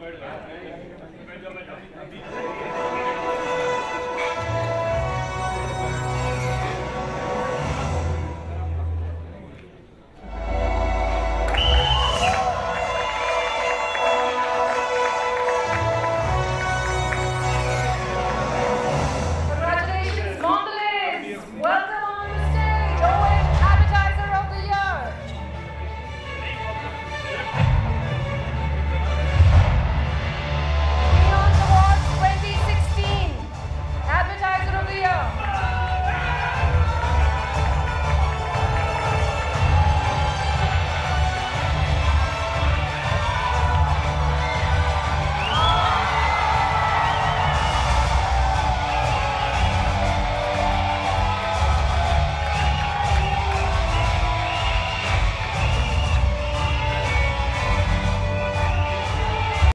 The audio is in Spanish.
verdad.